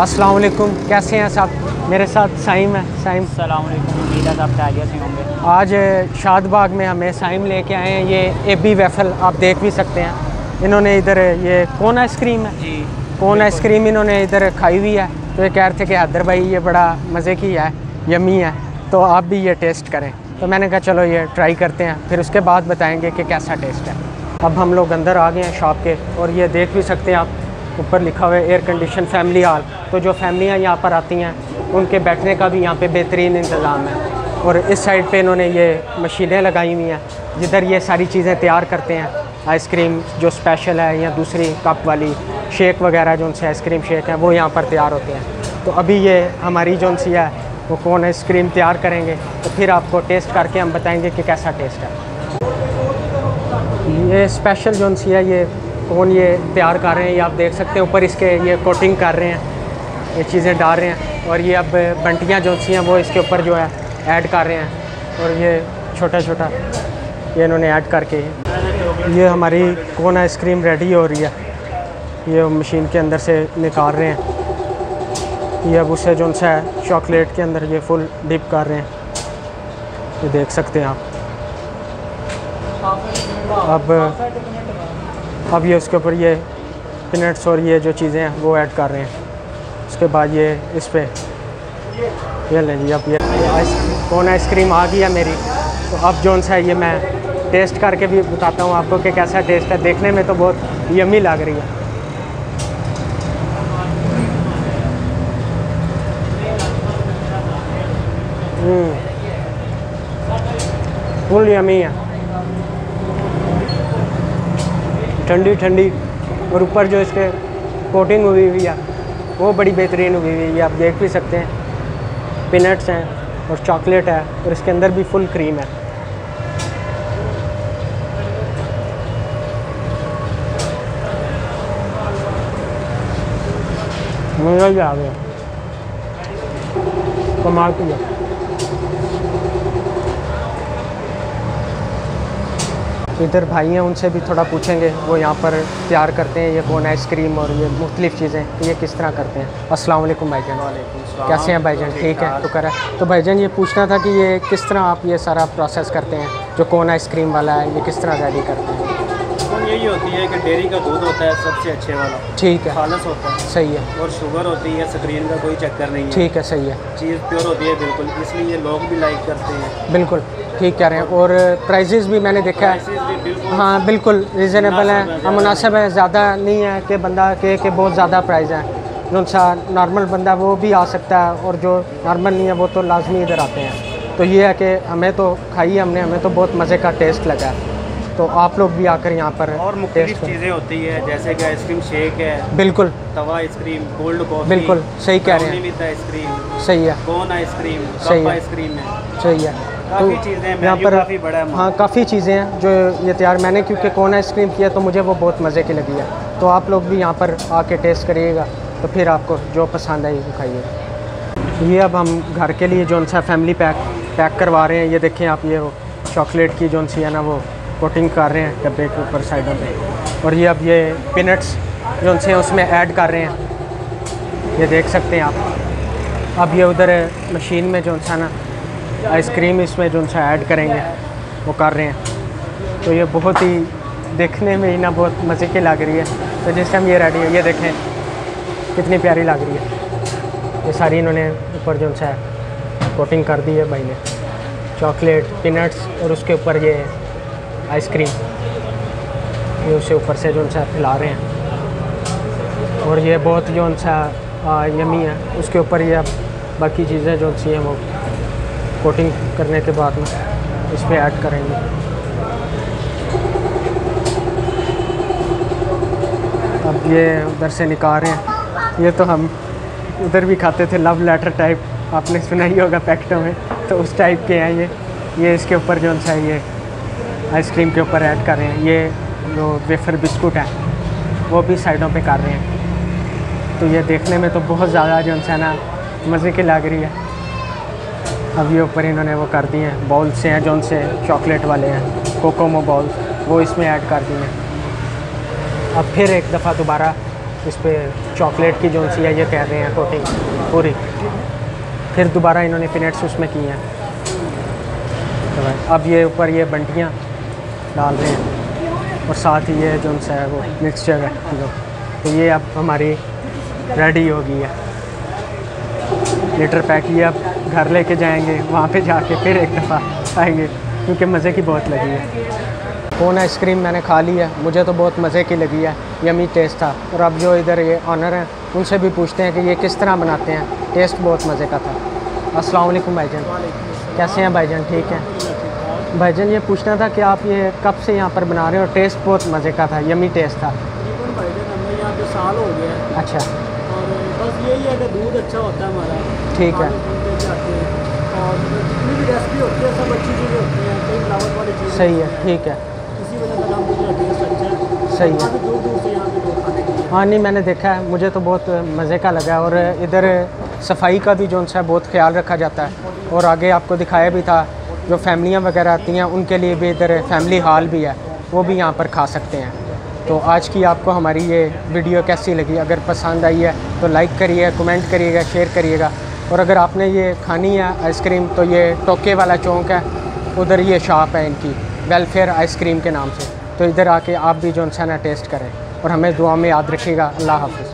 अस्सलाम वालेकुम कैसे हैं साहब मेरे साथ साइम है। साइम। सलाम उम्मीद है सब खैरियत से होंगे। आज शादबाग में हमें साइम लेके आए हैं। ये ए बी वेफल आप देख भी सकते हैं। इन्होंने इधर ये कौन आइसक्रीम है? जी कौन आइसक्रीम इन्होंने इधर खाई हुई है? तो ये कह रहे थे कि हैदर भाई ये बड़ा मज़े की है यमी है। तो आप भी ये टेस्ट करें। तो मैंने कहा चलो ये ट्राई करते हैं। फिर उसके बाद बताएँगे कि कैसा टेस्ट है। अब हम लोग अंदर आ गए हैं शॉप के और ये देख भी सकते हैं आप। ऊपर लिखा हुआ है एयर कंडीशन फैमिली हॉल तो जो फैमिलियाँ यहाँ पर आती हैं, उनके बैठने का भी यहाँ पे बेहतरीन इंतज़ाम है। और इस साइड पे इन्होंने ये मशीनें लगाई हुई हैं, जिधर ये सारी चीज़ें तैयार करते हैं। आइसक्रीम जो स्पेशल है, या दूसरी कप वाली शेक वगैरह जो उनसे आइसक्रीम शेक हैं, वो यहाँ पर तैयार होते हैं। तो अभी ये हमारी जो सी है, वो कौन आइसक्रीम तैयार करेंगे तो फिर आपको टेस्ट करके हम बताएँगे कि कैसा टेस्ट है। ये स्पेशल जो सी है, ये कौन ये तैयार कर रहे हैं, ये आप देख सकते हैं, ऊपर इसके ये कोटिंग कर रहे हैं, ये चीज़ें डाल रहे हैं, और ये अब बंटियाँ जो सी हैं, वो इसके ऊपर जो है ऐड कर रहे हैं, और ये छोटा छोटा ये इन्होंने ऐड करके ये हमारी कौन आइसक्रीम रेडी हो रही है, ये मशीन के अंदर से निकाल रहे हैं, ये अब उसे जो सा है चॉकलेट के अंदर ये फुल डिप कर रहे हैं, ये देख सकते हैं आप। अब अब ये उसके ऊपर ये पीनट्स और ये जो चीज़ें हैं, वो ऐड कर रहे हैं। उसके बाद ये इस पर ये लें जी, अब ये कौन आइसक्रीम आ गई है मेरी। तो अब जो सा ये मैं टेस्ट करके भी बताता हूँ आपको कि कैसा टेस्ट है। देखने में तो बहुत यमी लग रही है। फुल यमी है। ठंडी ठंडी, और ऊपर जो इसके कोटिंग हुई हुई है, वो बड़ी बेहतरीन हुई हुई है, आप देख भी सकते हैं। पीनट्स हैं और चॉकलेट है, और इसके अंदर भी फुल क्रीम है। मज़ा आ गया कमाल की इधर भाई हैं उनसे भी थोड़ा पूछेंगे वो यहाँ पर तैयार करते हैं ये कौन आइसक्रीम और ये मुख्तलिफ़ चीज़ें ये किस तरह करते हैं? अस्सलाम वालेकुम भाईजान कैसे हैं भाईजान ठीक है तो है तो भाईजान ये पूछना था कि ये किस तरह आप ये सारा प्रोसेस करते हैं जो कौन आइसक्रीम वाला है ये किस तरह रेडी करते हैं? तो यही होती है कि डेयरी का दूध होता है सबसे अच्छे वाला। ठीक है। खालस होता है। सही है। और शुगर होती है स्क्रीन का कोई चक्कर नहीं है। ठीक है सही है। चीज़ प्योर होती है बिल्कुल। इसलिए लोग भी लाइक करते हैं। बिल्कुल ठीक कह रहे हैं। और प्राइजेज़ भी मैंने देखा है। हाँ बिल्कुल रिजनेबल है। है, हाँ मुनासिब है। ज़्यादा नहीं है कि बंदा के के बहुत ज़्यादा प्राइज़ है। जो सा नॉर्मल बंदा वो भी आ सकता है और जो नॉर्मल नहीं है वो तो लाजमी इधर आते हैं। तो ये है कि हमें तो खाई हमने हमें तो बहुत मज़े का टेस्ट लगा है। तो आप लोग भी आकर यहाँ पर और मुख्तलिफ़ चीज़ें होती है जैसे कि आइसक्रीम शेक है बिल्कुल। तवा आइसक्रीम कोल्ड कॉफ़ी बिल्कुल, सही कह रहे हैं। आइसक्रीम सही है। कोन आइसक्रीम सही आइसक्रीम है। सही है। काफ़ी चीज़ें हैं, मेन्यू काफ़ी बड़ा है हाँ काफ़ी चीज़ें हैं जो ये तैयार। मैंने क्योंकि कौन आइसक्रीम किया तो मुझे वो बहुत मज़े की लगी है। तो आप लोग भी यहाँ पर आके टेस्ट करिएगा तो फिर आपको जो पसंद आई वो खाइएगा ये अब हम घर के लिए जो सा फैमिली पैक पैक करवा रहे हैं ये देखें आप ये चॉकलेट की जो सी है ना वो। कोटिंग कर रहे हैं डब्बे के ऊपर साइडों पे। और ये अब ये पीनट्स जो उनसे उसमें ऐड कर रहे हैं। ये देख सकते हैं आप। अब ये उधर मशीन में जो सा ना आइसक्रीम इसमें जो सा ऐड करेंगे, वो कर रहे हैं। तो ये बहुत ही देखने में ही ना बहुत मज़े की लग रही है। तो जिस टाइम ये रेडी है, ये देखें, कितनी प्यारी लग रही है। ये सारी इन्होंने ऊपर जो सा कोटिंग कर दी है भाई ने। चॉकलेट पिनट्स और उसके ऊपर ये आइसक्रीम। ये उसे ऊपर से जो सा फैला रहे हैं। और ये बहुत जो सा यमी है, उसके ऊपर ये बाकी चीज़ें जो सी हैं वो कोटिंग करने के बाद में इस पर ऐड करेंगे। अब ये उधर से निकाल रहे हैं। ये तो हम उधर भी खाते थे लव लेटर टाइप आपने सुना ही होगा पैकेटों में। तो उस टाइप के हैं ये। ये इसके ऊपर जो सा ये आइसक्रीम के ऊपर ऐड कर रहे हैं। ये जो वेफर बिस्कुट है, वो भी साइडों पे कर रहे हैं। तो ये देखने में तो बहुत ज़्यादा जो है ना मज़े की लग रही है। अब ये ऊपर इन्होंने वो कर दिए हैं। बॉल से हैं, जो से चॉकलेट वाले हैं, कोकोमो बॉल वो इसमें ऐड कर दिए हैं। अब फिर एक दफ़ा दोबारा इस पर चॉकलेट की जो सी है, ये कह रहे हैं कोटिंग पूरी। फिर दोबारा इन्होंने पिनट्स उसमें की हैं। तो अब ये ऊपर ये बंटियाँ डाल रहे हैं। और साथ ही ये जो सा है वो मिक्सचर है, जो तो ये अब हमारी रेडी हो गई है। लीटर पैक ये अब घर लेके जाएँगे, वहाँ पे जाके फिर एक दफ़ा आएँगे क्योंकि मज़े की बहुत लगी है। कोन आइसक्रीम मैंने खा ली है? मुझे तो बहुत मज़े की लगी है यमी टेस्ट था। और अब जो इधर ये ऑनर हैं, उनसे भी पूछते हैं कि ये किस तरह बनाते हैं। टेस्ट बहुत मज़े का था। वालेकुम भाईजान। कैसे हैं भाईजान? ठीक है? भाईजान ये पूछना था कि आप ये कब से यहाँ पर बना रहे हो? टेस्ट बहुत मज़े का था यमी टेस्ट था। तकरीबन भाई जान हमें यहाँ पे साल हो गया है। अच्छा। और बस यही है कि दूध अच्छा होता है हमारा। ठीक है। और जितनी भी रेसिपी होती है सब अच्छी चीज़ें होती हैं। कई मिलावट वाली चीज़ें सही है ठीक है। इसी वजह से टेस्ट अच्छा है। सही है। दूर दूर से यहाँ पे लोग खाने के लिए हाँ नहीं मैंने देखा है। मुझे तो बहुत मज़े का लगा। और इधर सफ़ाई का भी जो है बहुत ख्याल रखा जाता है। और आगे आपको दिखाया भी था जो फैमिलियाँ वगैरह आती हैं, उनके लिए भी इधर फैमिली हॉल भी है, वो भी यहाँ पर खा सकते हैं। तो आज की आपको हमारी ये वीडियो कैसी लगी? अगर पसंद आई है तो लाइक करिए कमेंट करिएगा शेयर करिएगा। और अगर आपने ये खानी है आइसक्रीम तो ये टोके वाला चौंक है, उधर ये शॉप है इनकी वेलफेयर आइसक्रीम के नाम से। तो इधर आके आप भी जो है ना टेस्ट करें, और हमें दुआ में याद रखिएगा। अल्लाह हाफिज़।